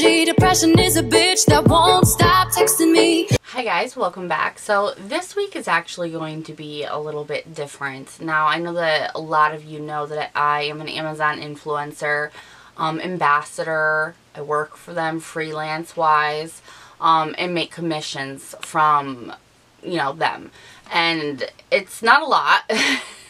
energy. Depression is a bitch that won't stop texting me. Hi guys, welcome back. So this week is actually going to be a little bit different. Now I know that a lot of you know that I am an Amazon influencer, um, ambassador. I work for them freelance wise um, and make commissions from, you know, them. And it's not a lot.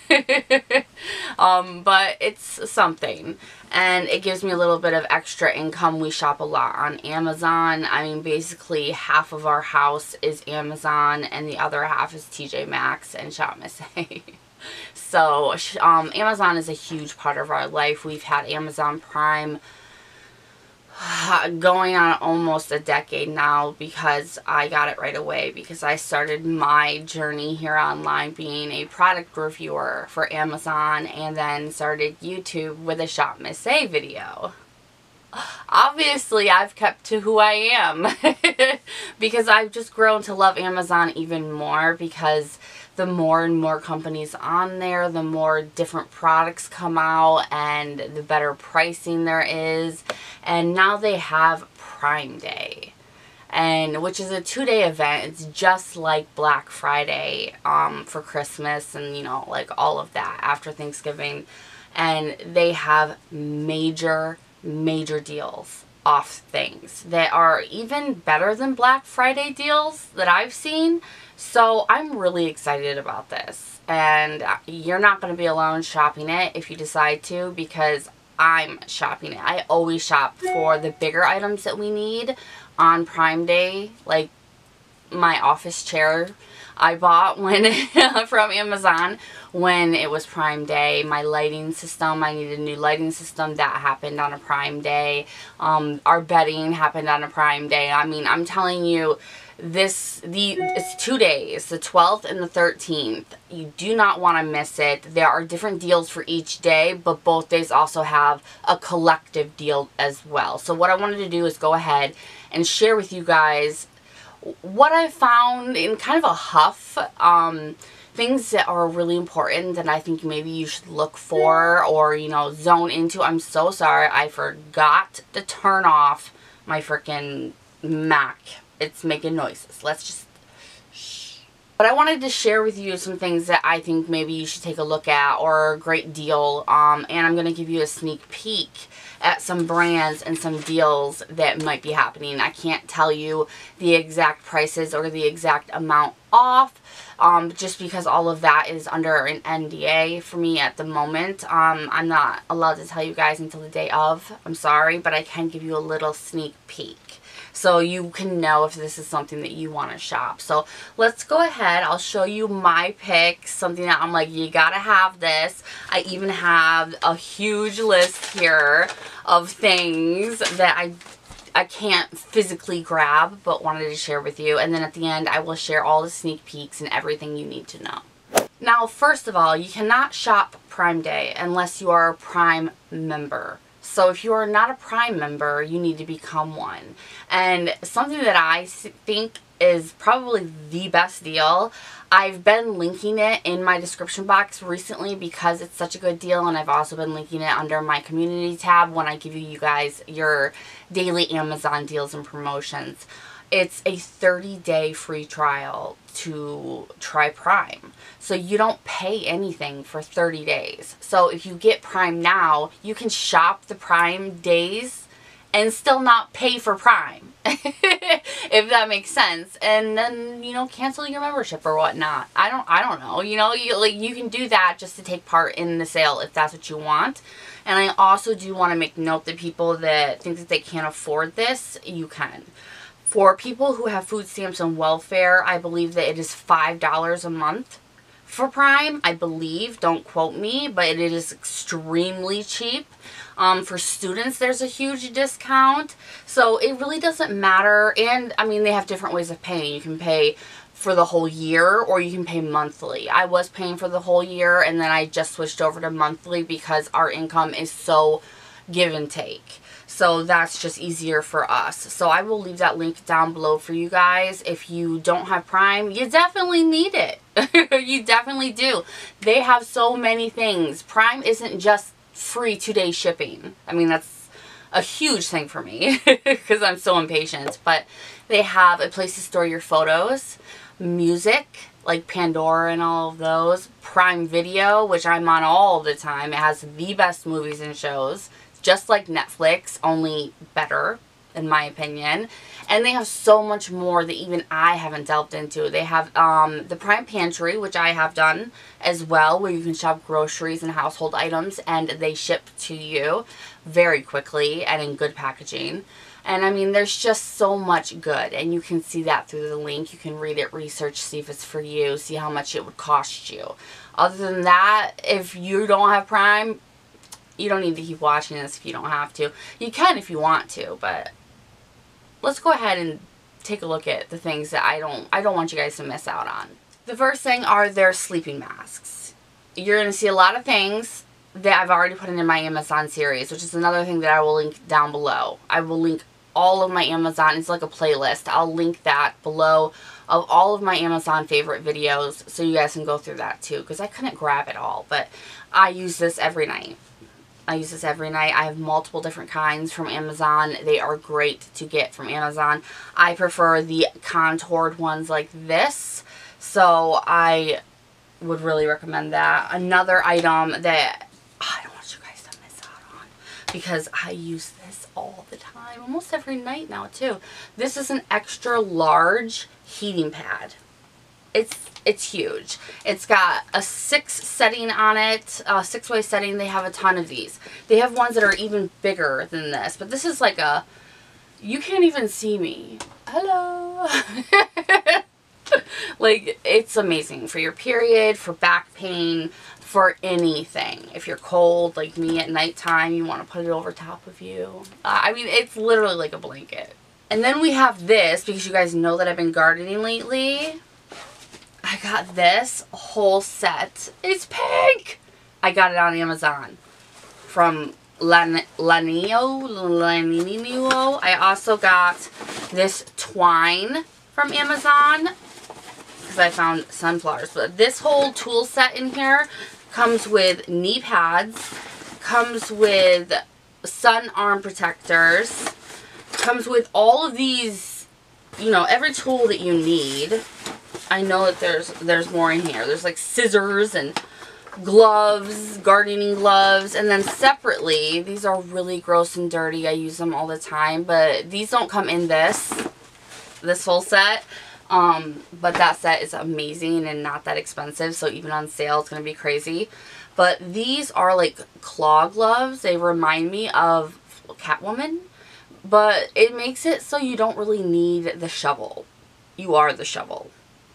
um, but it's something and it gives me a little bit of extra income. We shop a lot on Amazon. I mean, basically half of our house is Amazon and the other half is TJ Maxx and Shop Miss A. so, um, Amazon is a huge part of our life. We've had Amazon Prime going on almost a decade now because I got it right away because I started my journey here online being a product reviewer for Amazon and then started YouTube with a Shop Miss A video. Obviously, I've kept to who I am because I've just grown to love Amazon even more because the more and more companies on there, the more different products come out and the better pricing there is. And now they have Prime Day. And which is a two-day event. It's just like Black Friday um, for Christmas and, you know, like all of that after Thanksgiving. And they have major, major deals off things that are even better than Black Friday deals that I've seen. So I'm really excited about this. And you're not going to be alone shopping it if you decide to because I'm shopping it. I always shop for the bigger items that we need on Prime Day. Like my office chair I bought when from Amazon when it was Prime Day. My lighting system, I needed a new lighting system. That happened on a Prime Day. Um, our bedding happened on a Prime Day. I mean, I'm telling you, this the it's two days the 12th and the 13th you do not want to miss it there are different deals for each day but both days also have a collective deal as well so what i wanted to do is go ahead and share with you guys what i found in kind of a huff um things that are really important that I think maybe you should look for or, you know, zone into. I'm so sorry. I forgot to turn off my freaking Mac it's making noises. Let's just. But I wanted to share with you some things that I think maybe you should take a look at or a great deal. Um, and I'm going to give you a sneak peek at some brands and some deals that might be happening. I can't tell you the exact prices or the exact amount off um, just because all of that is under an NDA for me at the moment. Um, I'm not allowed to tell you guys until the day of. I'm sorry, but I can give you a little sneak peek so you can know if this is something that you want to shop. So let's go ahead. I'll show you my picks, something that I'm like, you gotta have this. I even have a huge list here of things that I I can't physically grab but wanted to share with you. And then at the end, I will share all the sneak peeks and everything you need to know. Now, first of all, you cannot shop Prime Day unless you are a Prime member. So if you are not a Prime member, you need to become one. And something that I think is probably the best deal. I've been linking it in my description box recently because it's such a good deal and I've also been linking it under my community tab when I give you, guys your daily Amazon deals and promotions. It's a 30 day free trial to try Prime. So you don't pay anything for 30 days. So if you get Prime now, you can shop the Prime days and still not pay for Prime. if that makes sense. And then, you know, cancel your membership or whatnot. I don't I don't know. You know, you like you can do that just to take part in the sale if that's what you want. And I also do want to make note that people that think that they can't afford this, you can. For people who have food stamps and welfare, I believe that it is $5 a month for Prime, I believe. Don't quote me, but it is extremely cheap. Um, for students, there's a huge discount. So it really doesn't matter. And, I mean, they have different ways of paying. You can pay for the whole year or you can pay monthly. I was paying for the whole year and then I just switched over to monthly because our income is so give and take. So that's just easier for us. So I will leave that link down below for you guys. If you don't have Prime, you definitely need it. you definitely do. They have so many things. Prime isn't just free two-day shipping. I mean, that's a huge thing for me because I'm so impatient. But they have a place to store your photos, music, like Pandora and all of those, Prime Video, which I'm on all the time. It has the best movies and shows, just like Netflix, only better in my opinion. And they have so much more that even I haven't delved into. They have um, the Prime Pantry, which I have done as well, where you can shop groceries and household items and they ship to you very quickly and in good packaging. And I mean, there's just so much good. And you can see that through the link. You can read it, research, see if it's for you, see how much it would cost you. Other than that, if you don't have Prime, you don't need to keep watching this if you don't have to. You can if you want to, but let's go ahead and take a look at the things that I don't I don't want you guys to miss out on. The first thing are their sleeping masks. You're going to see a lot of things that I've already put into my Amazon series, which is another thing that I will link down below. I will link all of my Amazon. It's like a playlist. I'll link that below of all of my Amazon favorite videos so you guys can go through that too because I couldn't grab it all. But I use this every night. I use this every night. I have multiple different kinds from Amazon. They are great to get from Amazon. I prefer the contoured ones like this. So I would really recommend that. Another item that I don't want you guys to miss out on because I use this all the time. Almost every night now too. This is an extra large heating pad. It's it's huge. It's got a six setting on it, a six way setting. They have a ton of these. They have ones that are even bigger than this, but this is like a, you can't even see me. Hello. like, it's amazing for your period, for back pain, for anything. If you're cold, like me at nighttime, you want to put it over top of you. Uh, I mean, it's literally like a blanket. And then we have this, because you guys know that I've been gardening lately. I got this whole set. It's pink! I got it on Amazon from LANNIU. LANNIU. I also got this twine from Amazon because I found sunflowers. But this whole tool set in here comes with knee pads, comes with sun arm protectors, comes with all of these, you know, every tool that you need. I know that there's there's more in here. There's like scissors and gloves, gardening gloves, and then separately, these are really gross and dirty. I use them all the time, but these don't come in this, this whole set. Um, but that set is amazing and not that expensive, so even on sale, it's going to be crazy. But these are like claw gloves. They remind me of Catwoman, but it makes it so you don't really need the shovel. You are the shovel.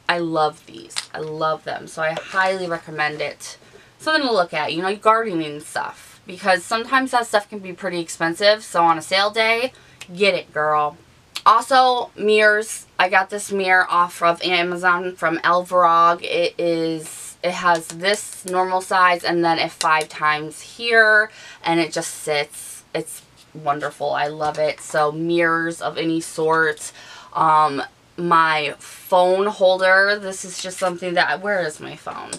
I love these. I love them. So I highly recommend it. Something to look at, you know, gardening stuff. Because sometimes that stuff can be pretty expensive. So on a sale day, get it, girl. Also, mirrors. I got this mirror off of Amazon from Alvorog. It is, it has this normal size and then a five times here. And it just sits. It's wonderful. I love it. So mirrors of any sort. Um, my phone holder. This is just something that, where is my phone?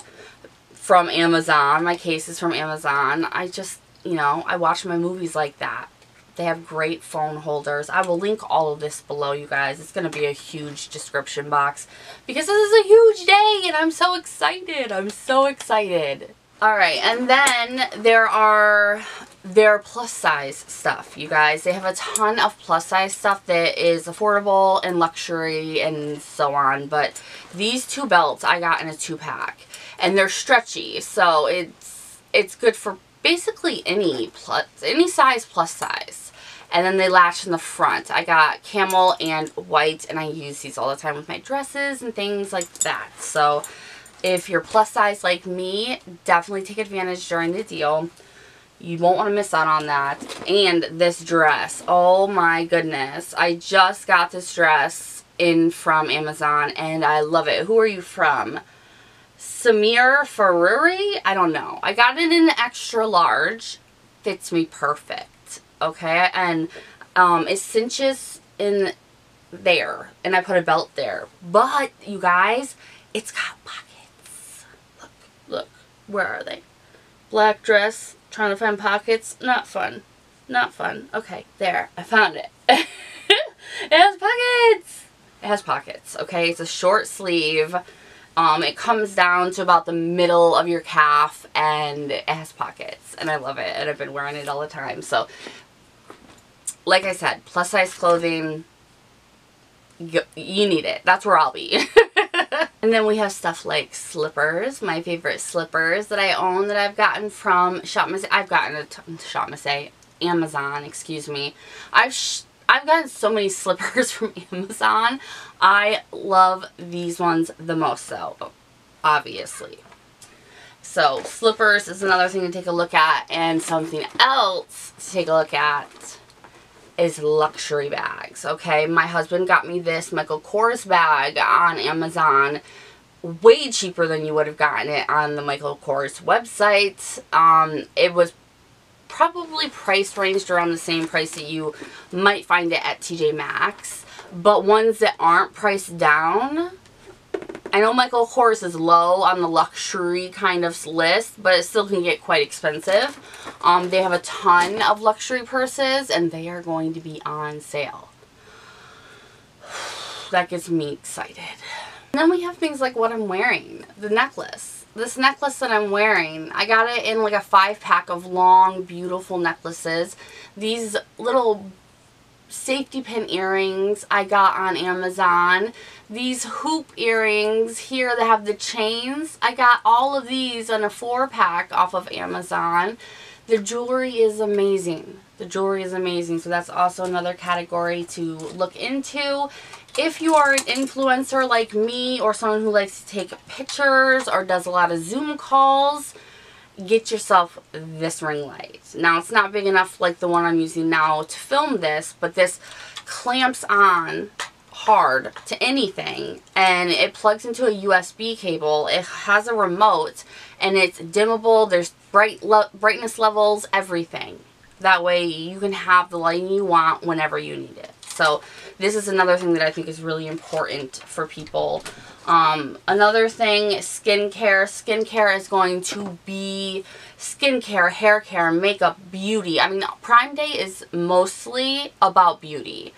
From Amazon. My case is from Amazon. I just, you know, I watch my movies like that. They have great phone holders. I will link all of this below, you guys. It's going to be a huge description box because this is a huge day and I'm so excited. I'm so excited. Alright, and then there are their plus size stuff, you guys. They have a ton of plus size stuff that is affordable and luxury and so on. But these two belts I got in a two pack. And they're stretchy, so it's it's good for basically any plus any size plus size. And then they latch in the front. I got camel and white and I use these all the time with my dresses and things like that. So if you're plus size like me, definitely take advantage during the deal. You won't want to miss out on that. And this dress. Oh my goodness. I just got this dress in from Amazon and I love it. Who are you from? Samir Ferrari? I don't know. I got it in extra large. Fits me perfect. Okay? And um, it cinches in there. And I put a belt there. But, you guys, it's got pockets Look, Look, where are they? Black dress, trying to find pockets, not fun. not fun. Okay, there. I found it. it has pockets. It has pockets, okay? It's a short sleeve. Um, it comes down to about the middle of your calf and it has pockets. And I love it. And I've been wearing it all the time. So, like I said, plus size clothing, you, you need it. That's where I'll be. and then we have stuff like slippers. My favorite slippers that I own that I've gotten from Shop. I've gotten a Shop Amazon, excuse me. I've I've gotten so many slippers from Amazon. I love these ones the most though, obviously. So slippers is another thing to take a look at and something else to take a look at is luxury bags, okay? My husband got me this Michael Kors bag on Amazon way cheaper than you would have gotten it on the Michael Kors website. Um, it was probably price ranged around the same price that you might find it at TJ Maxx. But ones that aren't priced down, I know Michael Kors is low on the luxury kind of list, but it still can get quite expensive. Um, they have a ton of luxury purses, and they are going to be on sale. That gets me excited. And then we have things like what I'm wearing. The necklace this necklace that I'm wearing, I got it in like a five pack of long, beautiful necklaces. These little safety pin earrings I got on Amazon. These hoop earrings here that have the chains, I got all of these in a four pack off of Amazon. The jewelry is amazing. The jewelry is amazing. So that's also another category to look into if you are an influencer like me or someone who likes to take pictures or does a lot of Zoom calls, get yourself this ring light. Now, it's not big enough like the one I'm using now to film this, but this clamps on hard to anything and it plugs into a USB cable. It has a remote and it's dimmable. There's bright le brightness levels, everything. That way you can have the lighting you want whenever you need it. So this is another thing that I think is really important for people. Um, another thing, skincare. Skincare is going to be skincare, hair care, makeup, beauty. I mean, Prime Day is mostly about beauty.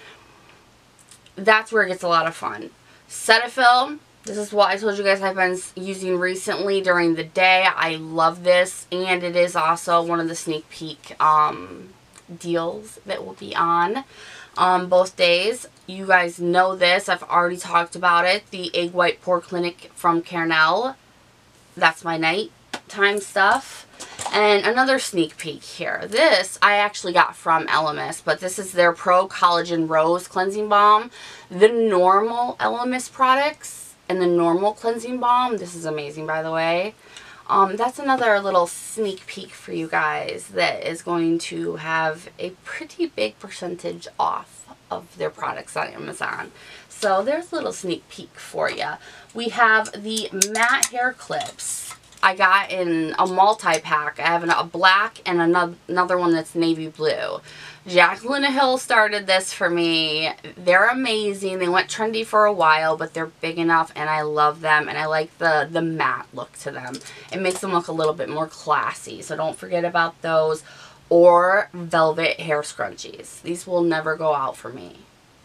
That's where it gets a lot of fun. Cetaphil. This is what I told you guys I've been using recently during the day. I love this. And it is also one of the sneak peek um, deals that will be on um, both days. You guys know this. I've already talked about it. The Egg White Pore Clinic from CARENEL. That's my nighttime stuff. And another sneak peek here. This I actually got from Elemis, but this is their Pro Collagen Rose Cleansing Balm. The normal Elemis products and the normal cleansing balm, this is amazing by the way, um, that's another little sneak peek for you guys that is going to have a pretty big percentage off of their products on Amazon. So there's a little sneak peek for you. We have the matte hair clips. I got in a multi-pack. I have a black and another, another one that's navy blue. Jaclyn Hill started this for me. They're amazing. They went trendy for a while, but they're big enough and I love them and I like the, the matte look to them. It makes them look a little bit more classy, so don't forget about those. Or velvet hair scrunchies. These will never go out for me.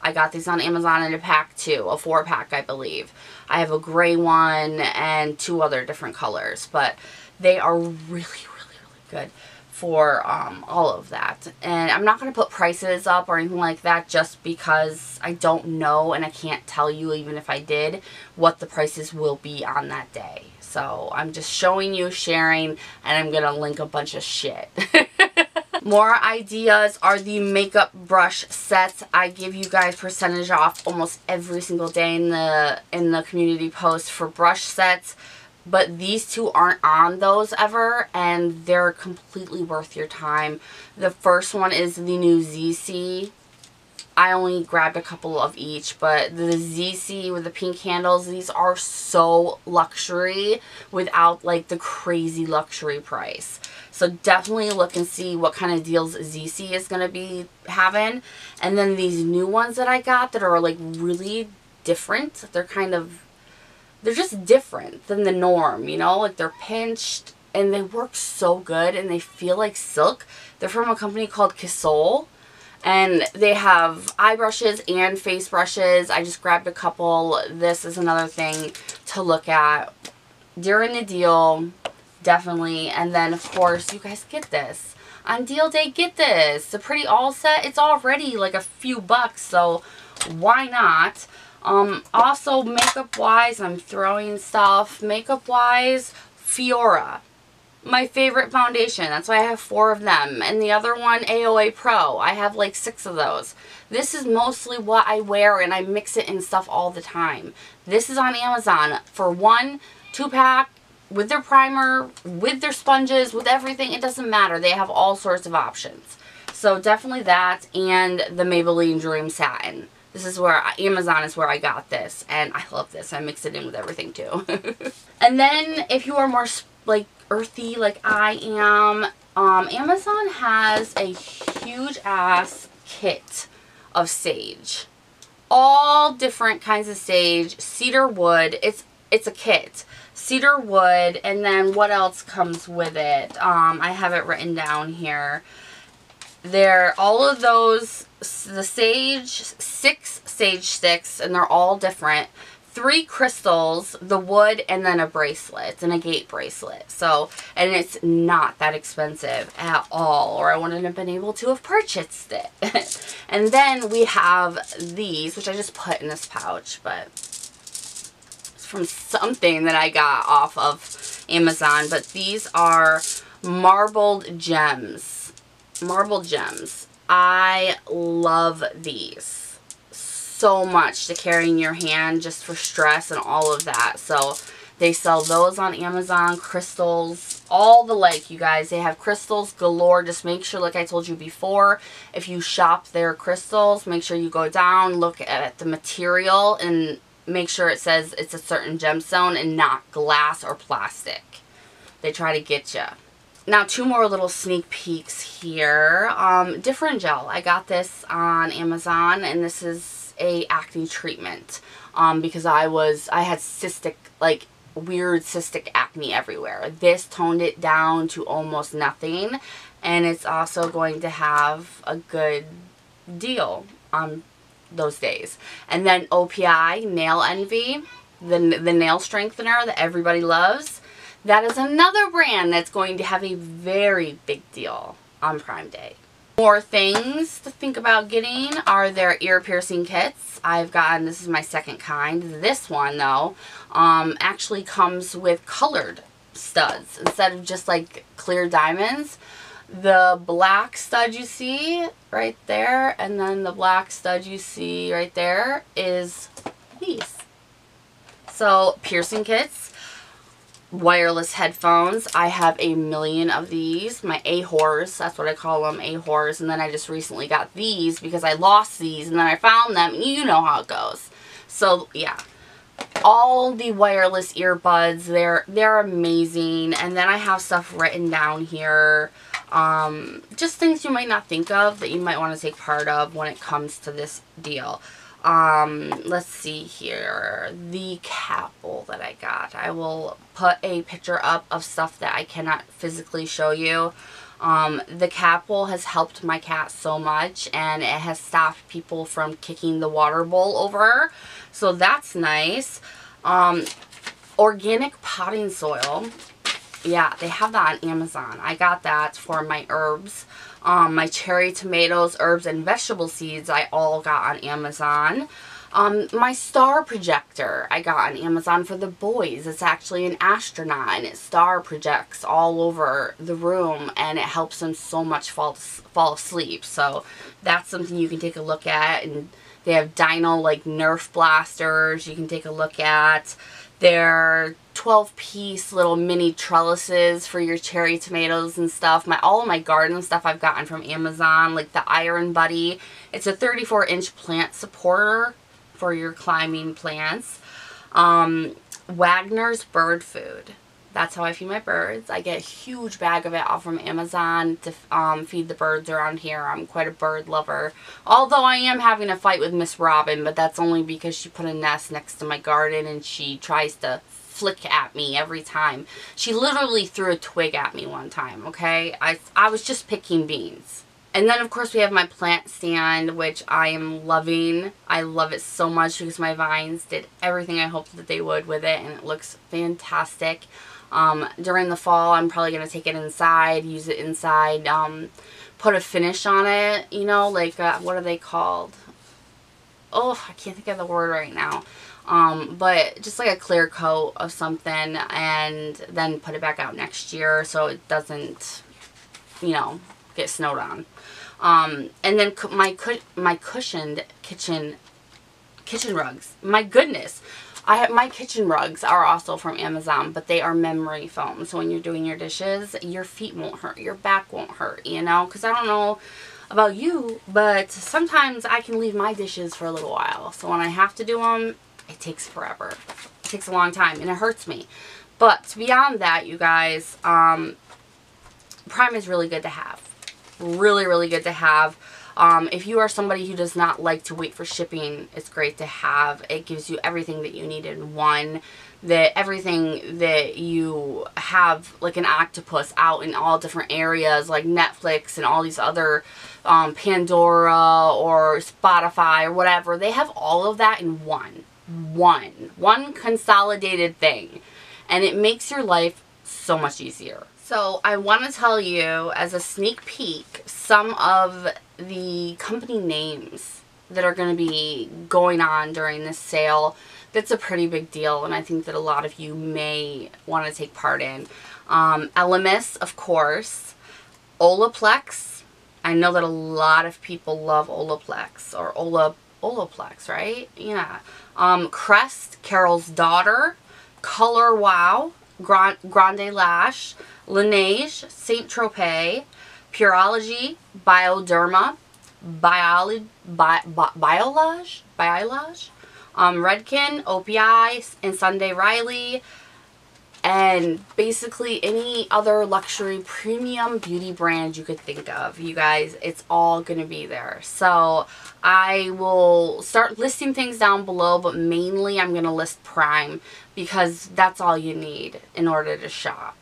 I got these on Amazon in a pack too, a four pack I believe. I have a gray one and two other different colors, but they are really, really, really good for um, all of that. And I'm not going to put prices up or anything like that just because I don't know and I can't tell you even if I did what the prices will be on that day. So I'm just showing you, sharing, and I'm going to link a bunch of shit. More ideas are the makeup brush sets. I give you guys percentage off almost every single day in the in the community post for brush sets but these two aren't on those ever and they're completely worth your time. The first one is the new Zeesea. I only grabbed a couple of each, but the Zeesea with the pink handles, these are so luxury without like the crazy luxury price. So definitely look and see what kind of deals Zeesea is going to be having. And then these new ones that I got that are like really different. They're kind of they're just different than the norm, you know? Like they're pinched and they work so good and they feel like silk. They're from a company called Kissoul. And they have eye brushes and face brushes. I just grabbed a couple. This is another thing to look at during the deal. Definitely. And then, of course, you guys get this. On deal day, get this. The Pretty All set, it's already like a few bucks. So, why not? Um, also, makeup-wise, I'm throwing stuff. Makeup-wise, Fiora my favorite foundation. That's why I have four of them. And the other one, AOA Pro. I have like six of those. This is mostly what I wear and I mix it in stuff all the time. This is on Amazon for one, two pack, with their primer, with their sponges, with everything. It doesn't matter. They have all sorts of options. So definitely that and the Maybelline Dream Satin. This is where, Amazon is where I got this. And I love this. I mix it in with everything too. and then if you are more like earthy like I am, um, Amazon has a huge ass kit of sage. All different kinds of sage, cedar wood. It's it's a kit. Cedar wood, and then what else comes with it? Um, I have it written down here. There, all of those, the sage, six sage sticks, and they're all different three crystals, the wood, and then a bracelet, and a gate bracelet. So, and it's not that expensive at all, or I wouldn't have been able to have purchased it. and then we have these, which I just put in this pouch, but from something that I got off of Amazon. But these are marbled gems. Marbled gems. I love these so much to carry in your hand just for stress and all of that. So they sell those on Amazon, crystals, all the like, you guys. They have crystals galore. Just make sure, like I told you before, if you shop their crystals, make sure you go down, look at the material, and make sure it says it's a certain gemstone and not glass or plastic. They try to get you. Now, two more little sneak peeks here. Um, Differin gel. I got this on Amazon, and this is a acne treatment um, because I was, I had cystic, like weird cystic acne everywhere. This toned it down to almost nothing and it's also going to have a good deal on those days. And then OPI Nail Envy, the, the nail strengthener that everybody loves. That is another brand that's going to have a very big deal on Prime Day. More things to think about getting are their ear piercing kits. I've gotten, this is my second kind. This one though, um, actually comes with colored studs instead of just like clear diamonds. The black stud you see right there and then the black stud you see right there is these. So piercing kits wireless headphones. I have a million of these. My A-Horse, that's what I call them, A-Horse. And then I just recently got these because I lost these and then I found them. You know how it goes. So, yeah. All the wireless earbuds, they're, they're amazing. And then I have stuff written down here. Um, just things you might not think of that you might want to take part of when it comes to this deal. Um, let's see here. The capel that I got. I will put a picture up of stuff that I cannot physically show you. Um, the capel has helped my cat so much and it has stopped people from kicking the water bowl over. So that's nice. Um, organic potting soil. Yeah, they have that on Amazon. I got that for my herbs. Um, my cherry tomatoes, herbs, and vegetable seeds I all got on Amazon. Um, my star projector I got on Amazon for the boys. It's actually an astronaut and it star projects all over the room and it helps them so much fall, fall asleep. So that's something you can take a look at. And they have Dino like Nerf blasters you can take a look at. They're 12 piece little mini trellises for your cherry tomatoes and stuff. My All of my garden stuff I've gotten from Amazon, like the Iron Buddy. It's a 34 inch plant supporter for your climbing plants. Um, Wagner's Bird Food. That's how I feed my birds. I get a huge bag of it off from Amazon to um, feed the birds around here. I'm quite a bird lover. Although I am having a fight with Miss Robin, but that's only because she put a nest next to my garden and she tries to flick at me every time. She literally threw a twig at me one time, okay? I, I was just picking beans. And then, of course, we have my plant stand, which I am loving. I love it so much because my vines did everything I hoped that they would with it, and it looks fantastic. Um, during the fall, I'm probably going to take it inside, use it inside, um, put a finish on it, you know, like, uh, what are they called? Oh, I can't think of the word right now. Um, but just like a clear coat of something and then put it back out next year so it doesn't, you know, get snowed on. Um, and then my my cushioned kitchen kitchen rugs. My goodness. I have my kitchen rugs are also from Amazon, but they are memory foam. So when you're doing your dishes, your feet won't hurt, your back won't hurt, you know? Because I don't know about you, but sometimes I can leave my dishes for a little while. So when I have to do them, it takes forever. It takes a long time, and it hurts me. But beyond that, you guys, um, Prime is really good to have really, really good to have. Um, if you are somebody who does not like to wait for shipping, it's great to have. It gives you everything that you need in one. That everything that you have, like an octopus, out in all different areas, like Netflix and all these other um, Pandora or Spotify or whatever, they have all of that in one. One. One consolidated thing. And it makes your life so much easier. So I want to tell you as a sneak peek some of the company names that are going to be going on during this sale. That's a pretty big deal and I think that a lot of you may want to take part in. Um, Elemis, of course. Olaplex. I know that a lot of people love Olaplex or Ola, Olaplex, right? Yeah. Um, Crest, Carol's Daughter. Color Wow, Grande Lash. Laneige, Saint Tropez, Pureology, Bioderma, Biolage, Bi Bi Biolage, Biolage, um, Redken, OPI, and Sunday Riley, and basically any other luxury premium beauty brand you could think of. You guys, it's all going to be there. So I will start listing things down below, but mainly I'm going to list Prime because that's all you need in order to shop.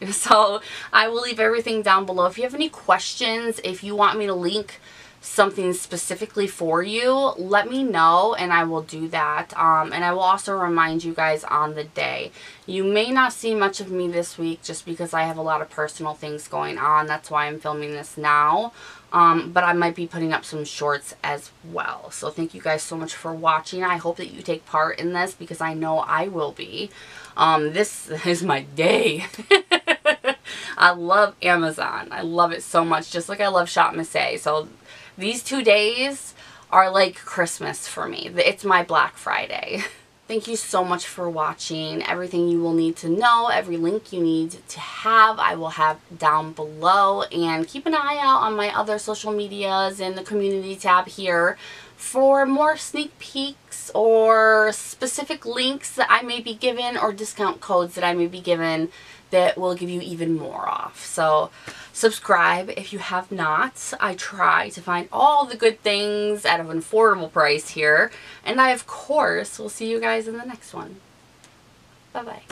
So I will leave everything down below. If you have any questions, if you want me to link something specifically for you, let me know and I will do that. Um, and I will also remind you guys on the day. You may not see much of me this week just because I have a lot of personal things going on. That's why I'm filming this now. Um, but I might be putting up some shorts as well. So thank you guys so much for watching. I hope that you take part in this because I know I will be. Um, this is my day. I love Amazon. I love it so much, just like I love Shop Miss A. So these two days are like Christmas for me. It's my Black Friday. Thank you so much for watching. Everything you will need to know, every link you need to have, I will have down below. And keep an eye out on my other social medias in the community tab here for more sneak peeks or specific links that I may be given or discount codes that I may be given that will give you even more off. So subscribe if you have not. I try to find all the good things at an affordable price here. And I, of course, will see you guys in the next one. Bye-bye.